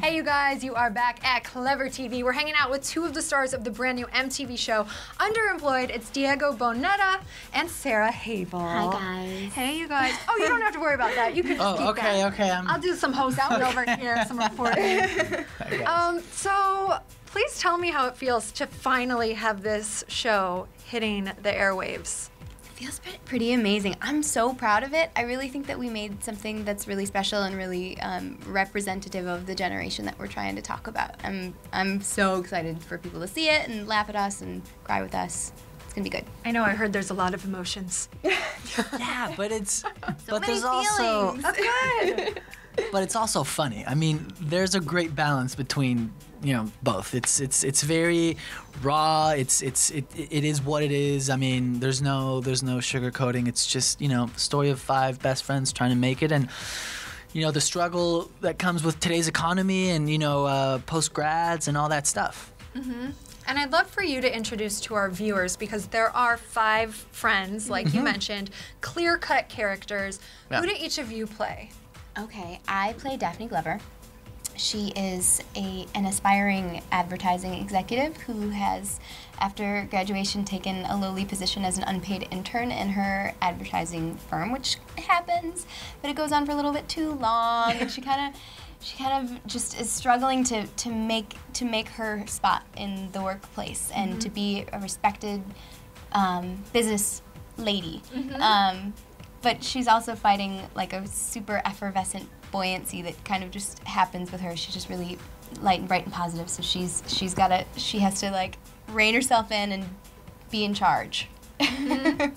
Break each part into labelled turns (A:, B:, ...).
A: Hey, you guys, you are back at Clevver TV. We're hanging out with two of the stars of the brand new MTV show, Underemployed. It's Diego Boneta and Sarah Habel.
B: Hi, guys.
A: Hey, you guys. Oh, you don't have to worry about that. You can just
C: Oh,
A: keep
C: okay,
A: that.
C: okay, I'm-
A: I'll do some host out over here, some reporting.
C: Okay.
A: Um, so please tell me how it feels to finally have this show hitting the airwaves.
B: Feels pre- pretty amazing. I'm so proud of it. I really think that we made something that's really special and really um, representative of the generation that we're trying to talk about. I'm I'm so excited for people to see it and laugh at us and cry with us. It's gonna be good.
A: I know I heard there's a lot of emotions.
C: yeah, but it's but
B: many
C: there's also
B: feelings.
A: That's good.
C: but it's also funny. I mean, there's a great balance between you know both. It's it's it's very raw. It's it's it, it is what it is. I mean, there's no there's no sugarcoating. It's just you know story of five best friends trying to make it and. You know the struggle that comes with today's economy, and you know uh, post grads and all that stuff.
A: And I'd love for you to introduce to our viewers because there are five friends, like you mm-hmm. mentioned, clear cut characters.
C: Yeah.
A: Who do each of you play?
B: Okay, I play Daphne Glover. She is a an aspiring advertising executive who has, after graduation, taken a lowly position as an unpaid intern in her advertising firm, which happens, but it goes on for a little bit too long, and she kind of. She kind of just is struggling to, to make to make her spot in the workplace and to be a respected um, business lady. Um, but she's also fighting like a super effervescent buoyancy that kind of just happens with her. She's just really light and bright and positive. So she's she's got to she has to like rein herself in and be in charge. so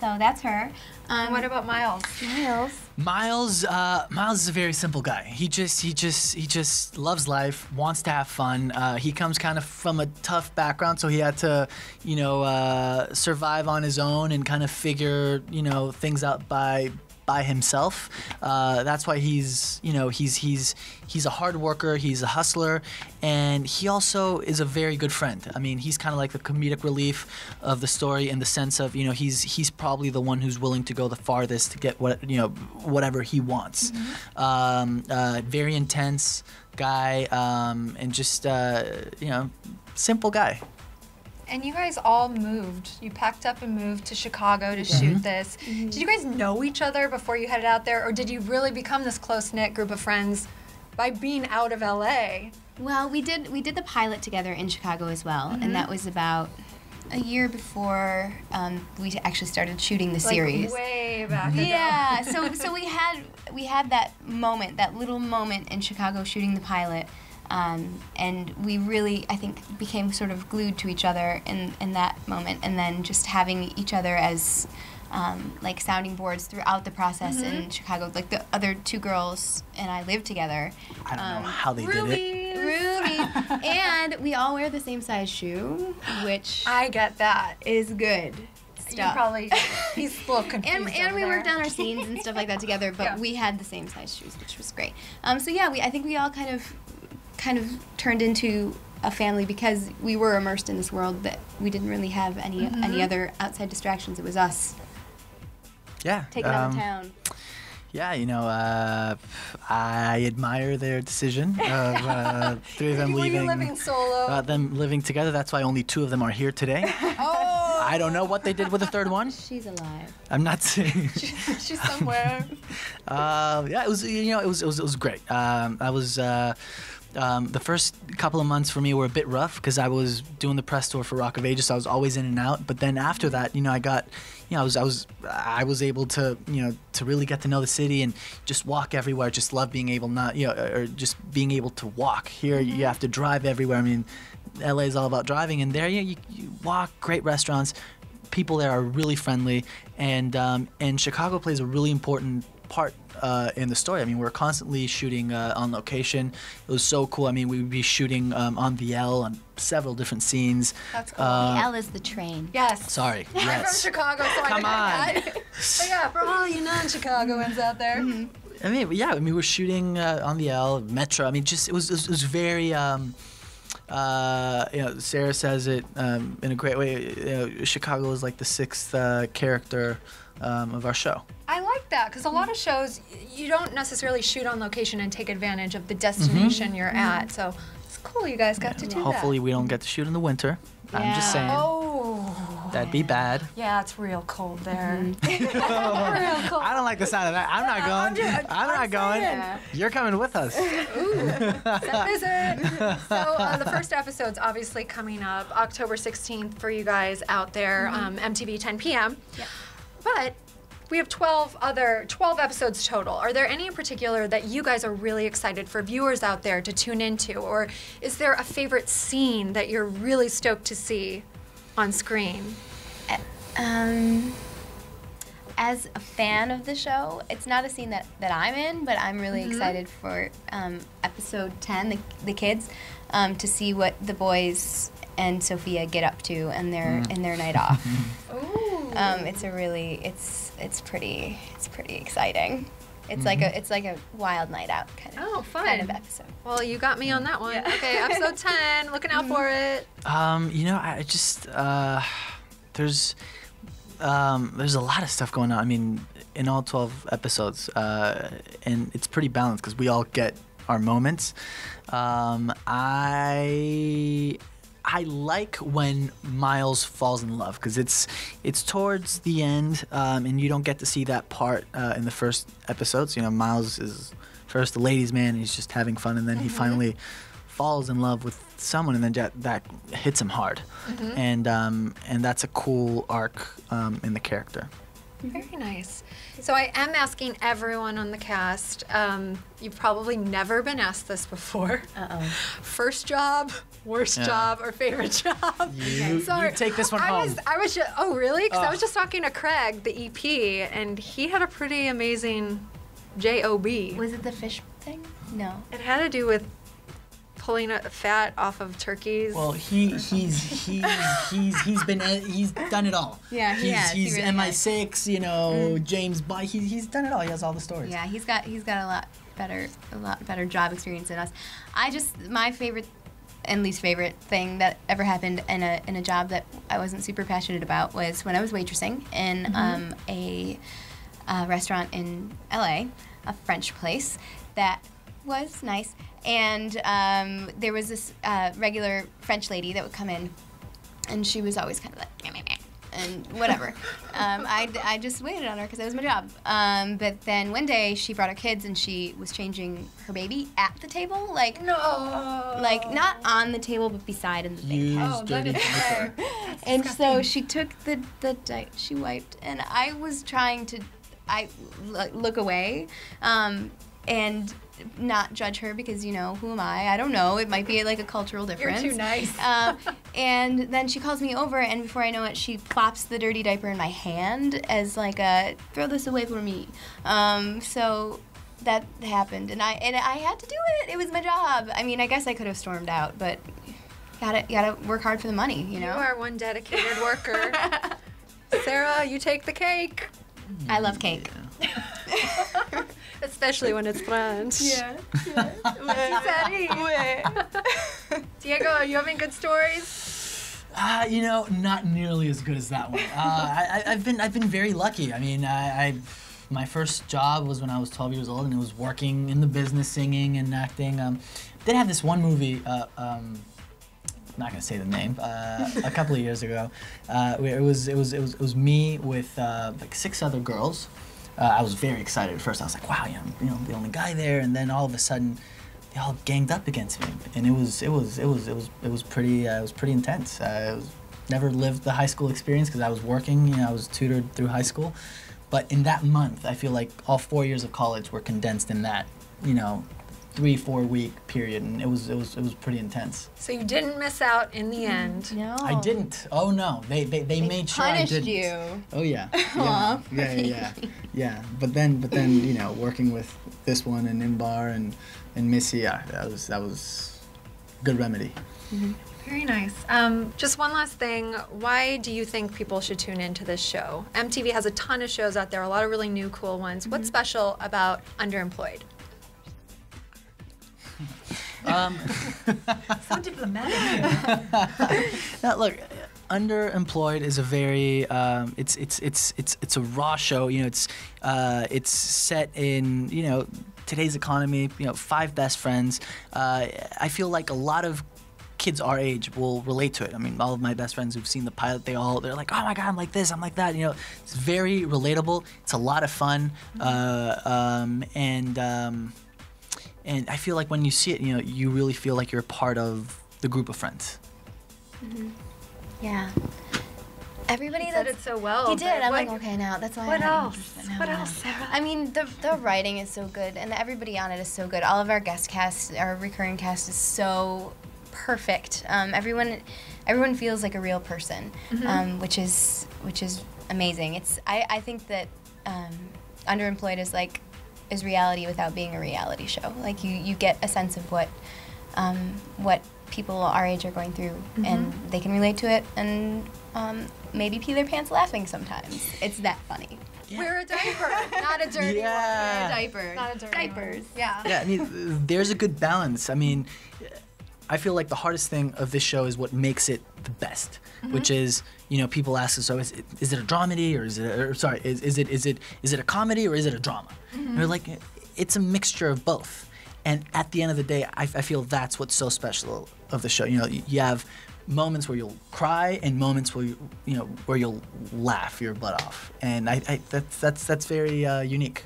B: that's her. Um,
A: what about Miles?
B: Miles?
C: Miles, uh, Miles is a very simple guy. He just, he just, he just loves life, wants to have fun. Uh, he comes kind of from a tough background, so he had to, you know, uh, survive on his own and kind of figure, you know, things out by by himself. Uh, that's why he's, you know, he's he's he's a hard worker. He's a hustler, and he also is a very good friend. I mean, he's kind of like the comedic relief of the story in the sense of, you know, he's he's probably the one who's willing to go the farthest to get what you know whatever he wants. Um, uh, very intense guy, um, and just uh, you know, simple guy.
A: And you guys all moved. You packed up and moved to Chicago to mm-hmm. shoot this. Mm-hmm. Did you guys know each other before you headed out there, or did you really become this close knit group of friends by being out of LA?
B: Well, we did we did the pilot together in Chicago as well, and mm-hmm. that was about a year before um, we actually started shooting the series.
A: Way back ago.
B: Yeah, so so we had we had that moment, that little moment in Chicago shooting the pilot, um, and we really I think became sort of glued to each other in in that moment, and then just having each other as um, like sounding boards throughout the process in Chicago. Like the other two girls and I lived together.
C: I don't
B: Um,
C: know how they did it.
A: Ruby.
B: Ruby, and we all wear the same size shoe, which
A: I get that.
B: is good Stuff.
A: You probably he's a little confused.
B: and, and
A: over
B: we
A: there.
B: worked on our scenes and stuff like that together, but
A: Yeah.
B: we had the same size shoes, which was great. Um, so yeah, we I think we all kind of kind of turned into a family because we were immersed in this world that we didn't really have any any other outside distractions. It was us
C: Yeah.
B: taking on the
C: um,
B: town.
C: Yeah, you know, uh, I admire their decision of uh, three of them
A: Were
C: leaving.
A: you living solo?
C: uh, them living together. That's why only two of them are here today.
A: oh,
C: I don't know what they did with the third one.
B: She's alive.
C: I'm not saying.
A: she's somewhere.
C: uh, yeah, it was you know it was it was, it was great. Um, I was. Uh, um, the first couple of months for me were a bit rough because I was doing the press tour for Rock of Ages, so I was always in and out. But then after that, you know, I got, you know, I was I was I was able to you know to really get to know the city and just walk everywhere. Just love being able not you know or just being able to walk. Here you have to drive everywhere. I mean, LA is all about driving, and there you, you, you walk great restaurants. People there are really friendly, and um, and Chicago plays a really important part uh, in the story. I mean, we're constantly shooting uh, on location. It was so cool. I mean, we would be shooting um, on the L on several different scenes.
A: That's cool.
C: Uh,
B: L is the train.
A: yes.
C: Sorry.
A: I'm from Chicago, so I
C: Come
A: know
C: on.
A: that. but yeah, for all you non-Chicagoans out there.
C: I mean, yeah. I mean, we're shooting uh, on the L, Metro. I mean, just it was it was, it was very. Um, uh, you know, Sarah says it um, in a great way. You know, Chicago is like the sixth uh, character um, of our show.
A: I like that because a lot of shows you don't necessarily shoot on location and take advantage of the destination you're at. So it's cool you guys got to do
C: Hopefully,
A: that.
C: Hopefully we don't get to shoot in the winter. I'm just saying.
A: Oh.
C: That'd be bad.
A: Yeah, it's real cold there.
B: Mm-hmm.
A: real cold.
C: I don't like the sound of that. I'm not
A: I'm
C: going.
A: just-
C: I'm not
A: I'm
C: going.
A: saying.
C: You're coming with us.
A: Set visit. So uh, the first episode's obviously coming up October 16th for you guys out there, um, MTV 10 p.m.
B: Yep.
A: But we have 12 other 12 episodes total. Are there any in particular that you guys are really excited for viewers out there to tune into, or is there a favorite scene that you're really stoked to see on screen?
B: Um, as a fan of the show, it's not a scene that, that I'm in, but I'm really excited for um, episode 10, the, the kids, um, to see what the boys and Sophia get up to in their in their night off.
A: Ooh.
B: um, it's a really it's it's pretty it's pretty exciting. It's like a it's like a wild night out kind of
A: Oh,
B: kind of episode.
A: well, you got me on that one. Okay, episode 10. Looking out for it.
C: Um, you know, I just uh, there's um, there's a lot of stuff going on. I mean, in all 12 episodes, uh, and it's pretty balanced because we all get our moments. Um, I I like when Miles falls in love because it's it's towards the end, um, and you don't get to see that part uh, in the first episodes. You know, Miles is first a ladies' man, and he's just having fun, and then he finally falls in love with someone, and then that, that hits him hard, and um, and that's a cool arc um, in the character.
A: Very nice. So I am asking everyone on the cast. Um, you've probably never been asked this before.
B: Uh oh.
A: First job, worst
C: Yeah.
A: job, or favorite job?
C: You-
A: Sorry.
C: you take this one
A: I
C: home.
A: Was, I was just, oh really? Because I was just talking to Craig, the EP, and he had a pretty amazing job.
B: Was it the fish thing? No.
A: It had to do with pulling a fat off of turkeys.
C: Well, he he's he's he's he's been he's done it all.
B: Yeah, he
C: he's,
B: has. He
C: He's
B: really
C: MI6, you know, James Bond. He, he's done it all. He has all the stories.
B: Yeah, he's got he's got a lot better a lot better job experience than us. I just my favorite and least favorite thing that ever happened in a in a job that I wasn't super passionate about was when I was waitressing in um, a, uh restaurant in LA, a French place that was nice. And um, there was this uh, regular French lady that would come in, and she was always kind of like, "Meh, meh, meh," and whatever. um, I, I just waited on her because that was my job. Um, but then one day she brought her kids and she was changing her baby at the table, like
A: no.
B: like not on the table but beside in the big
C: Use.
A: Oh, that
C: dirty
A: is
C: diaper.
B: And so she took the the di- she wiped, and I was trying to, I l- look away, um, and not judge her because you know who am I? I don't know. It might be like a cultural difference.
A: You're
B: difference.
A: too nice.
B: um, and then she calls me over, and before I know it, she plops the dirty diaper in my hand as like a throw this away for me. Um, so that happened, and I and I had to do it. It was my job. I mean, I guess I could have stormed out, but gotta gotta work hard for the money, you know.
A: You are one dedicated worker. Sarah, you take the cake.
B: I love cake.
A: Especially when it's French.
B: Yeah.
A: Diego, are you having good stories?
C: Uh, you know, not nearly as good as that one. Uh, I, I, I've been I've been very lucky. I mean, I, I my first job was when I was 12 years old, and it was working in the business, singing and acting. Um, did have this one movie. Uh, um, I'm not gonna say the name. Uh, a couple of years ago, uh, it was it was it was it was me with uh, like six other girls. Uh, I was very excited at first. I was like, wow, you know, you know, the only guy there, and then all of a sudden, they all ganged up against me, and it was it was it was it was it was pretty uh, it was pretty intense. Uh, it was, never lived the high school experience because I was working. You know, I was tutored through high school, but in that month, I feel like all four years of college were condensed in that. You know, three four week period, and it was it was it was pretty intense.
A: So you didn't miss out in the end.
B: No.
C: I didn't. Oh no, they they, they,
B: They
C: made sure I didn't.
B: you.
C: Oh yeah. Yeah. Yeah, yeah, yeah, yeah. But then, but then, you know, working with this one and Inbar and and Missy, yeah, that was that was good remedy.
A: Very nice. Um, just one last thing. Why do you think people should tune into this show? MTV has a ton of shows out there, a lot of really new, cool ones. What's special about Underemployed?
C: Um,
A: So diplomatic.
C: now, look, underemployed is a very um, it's it's it's it's it's a raw show. You know, it's uh, it's set in you know today's economy. You know, five best friends. Uh, I feel like a lot of kids our age will relate to it. I mean, all of my best friends who've seen the pilot, they all they're like, "Oh my god, I'm like this, I'm like that." You know, it's very relatable. It's a lot of fun, uh, um, and um, and I feel like when you see it, you know, you really feel like you're a part of the group of friends.
B: Yeah. Everybody
A: He said it so well.
B: He did. I'm
A: what-
B: like, okay, now that's why.
A: What
B: I'm not
A: else?
B: now,
A: What
B: yeah.
A: else, Sarah?
B: I mean, the the writing is so good, and everybody on it is so good. All of our guest cast, our recurring cast, is so perfect. Um, everyone, everyone feels like a real person,
A: Mm-hmm.
B: um, which is which is amazing. It's I, I think that um, underemployed is like is reality without being a reality show. Like you you get a sense of what um, what people our age are going through,
A: Mm-hmm.
B: and they can relate to it, and um, maybe pee their pants laughing sometimes. It's that funny.
A: Wear a diaper, not a dirty
C: Yeah.
B: diaper.
A: one. Not a dirty
B: Diapers.
A: One. Yeah.
C: yeah, I mean, there's a good balance. I mean, I feel like the hardest thing of this show is what makes it the best, which is you know people ask us, so is it, is it a dramedy or is it or, sorry is, is it is it is it a comedy or is it a drama? And they're like, it's a mixture of both. And at the end of the day, I, I feel that's what's so special of the show. You know, you have moments where you'll cry and moments where you you know where you'll laugh your butt off, and I, I that's that's that's very uh, unique.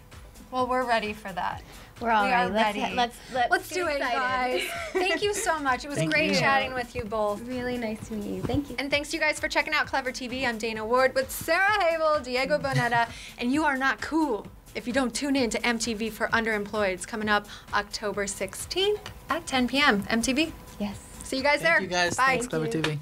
A: Well, we're ready for that.
B: We're all
A: we
B: ready.
A: are
B: Let's, let's let's
A: Let's
B: get
A: do it, guys. Thank you so much. It was
C: Thank
A: great
C: you.
A: chatting with you both.
B: Really nice to meet you. Thank you.
A: And thanks you guys for checking out Clevver TV. I'm Dana Ward with Sarah Habel, Diego Boneta, and you are not cool if you don't tune in to MTV for Underemployed. It's coming up October 16th at 10 p.m. MTV.
B: Yes.
A: See you guys there.
C: Thank you guys.
A: Bye.
C: Thanks, Clevver TV.